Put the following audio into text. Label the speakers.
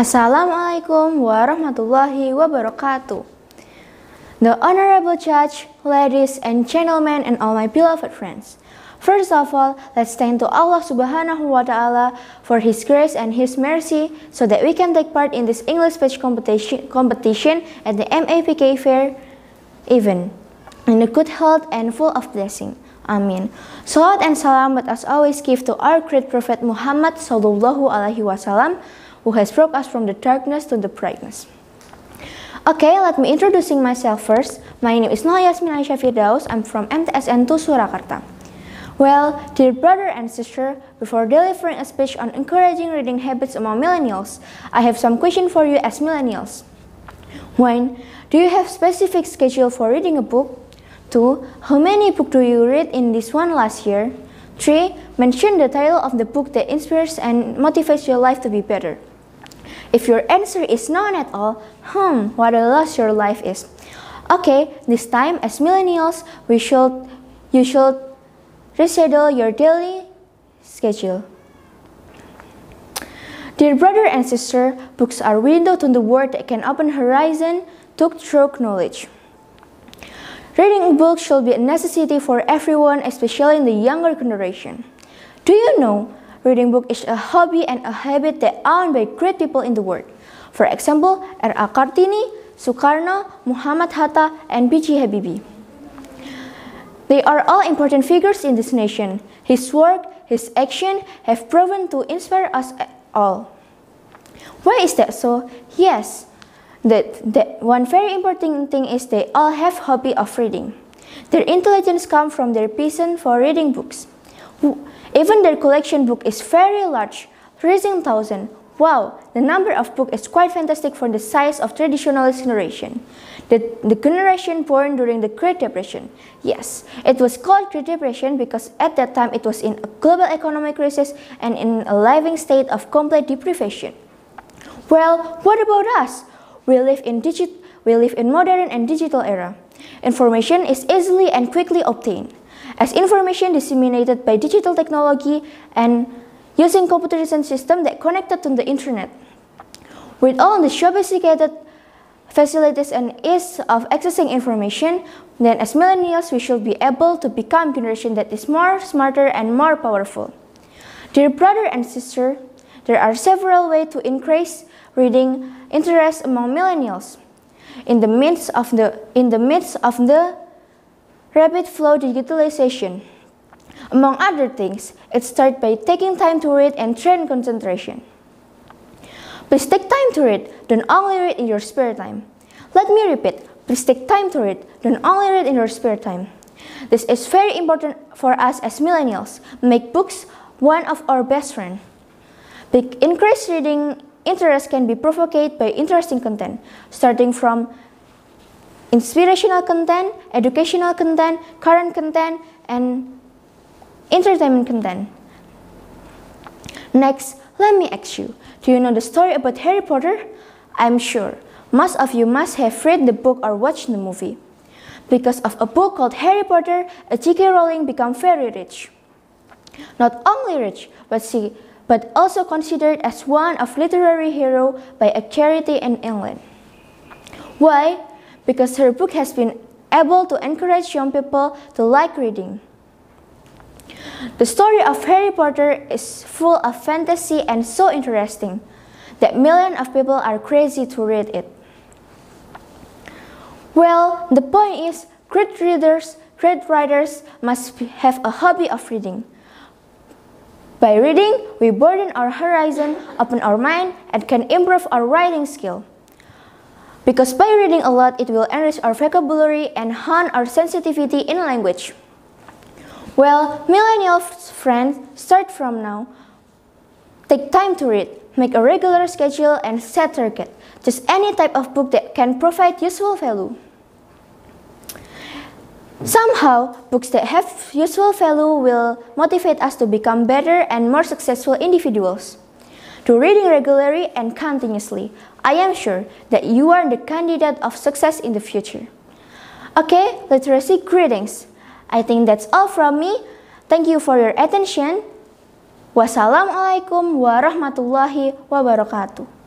Speaker 1: Assalamualaikum warahmatullahi wabarakatuh. The Honorable Judge, ladies and gentlemen, and all my beloved friends. First of all, let's thank to Allah Subhanahu wa Ta'ala for His grace and His mercy so that we can take part in this English speech competition, competition at the MAPK Fair event in a good health and full of blessing. Amin. Salat and salam us always give to our great Prophet Muhammad Sallallahu Alaihi Wasallam who has brought us from the darkness to the brightness. Okay, let me introducing myself first. My name is Nahla Yasmine Aisyafirdaus. I'm from MTSN 2 Surakarta. Well, dear brother and sister, before delivering a speech on encouraging reading habits among millennials, I have some question for you as millennials. 1. Do you have specific schedule for reading a book? 2. How many books do you read in this one last year? 3. Mention the title of the book that inspires and motivates your life to be better. If your answer is none at all, hmm, what a loss your life is. Okay, this time as millennials, we should, you should reschedule your daily schedule. Dear brother and sister, books are window to the world that can open horizon to through knowledge. Reading books should be a necessity for everyone, especially in the younger generation. Do you know Reading book is a hobby and a habit that owned by great people in the world. For example, R.A. Kartini, Sukarno, Muhammad Hatta, and B.J. Habibie. They are all important figures in this nation. His work, his action have proven to inspire us all. Why is that so? Yes, that, that one very important thing is they all have hobby of reading. Their intelligence comes from their passion for reading books. Even their collection book is very large, reaching thousand. Wow, the number of books is quite fantastic for the size of traditionalist generation. The, the generation born during the Great Depression. Yes, it was called Great Depression because at that time it was in a global economic crisis and in a living state of complete deprivation. Well, what about us? We live in digit we live in modern and digital era. Information is easily and quickly obtained as information disseminated by digital technology and using computerization system that connected to the internet. With all the sophisticated facilities and ease of accessing information, then as millennials we should be able to become generation that is more smarter and more powerful. Dear brother and sister, there are several ways to increase reading interest among millennials. In the midst of the in the midst of the rapid flow digitalization. Among other things, it starts by taking time to read and train concentration. Please take time to read, don't only read in your spare time. Let me repeat, please take time to read, don't only read in your spare time. This is very important for us as millennials. Make books one of our best friends. Increased reading interest can be provoked by interesting content, starting from inspirational content, educational content, current content, and entertainment content. Next, let me ask you, do you know the story about Harry Potter? I'm sure most of you must have read the book or watched the movie. Because of a book called Harry Potter, J.K. Rowling became very rich. Not only rich, but she but also considered as one of literary hero by a charity in England. Why? Because her book has been able to encourage young people to like reading. The story of Harry Potter is full of fantasy and so interesting that millions of people are crazy to read it. Well, the point is, great readers, great writers must have a hobby of reading. By reading, we broaden our horizon, open our mind, and can improve our writing skill. Because by reading a lot, it will enrich our vocabulary and hone our sensitivity in language. Well, millennial friends, start from now. Take time to read, make a regular schedule and set target. Just any type of book that can provide useful value. Somehow, books that have useful value will motivate us to become better and more successful individuals to reading regularly and continuously. I am sure that you are the candidate of success in the future. Okay, literacy greetings. I think that's all from me. Thank you for your attention. Wassalamualaikum warahmatullahi wabarakatuh.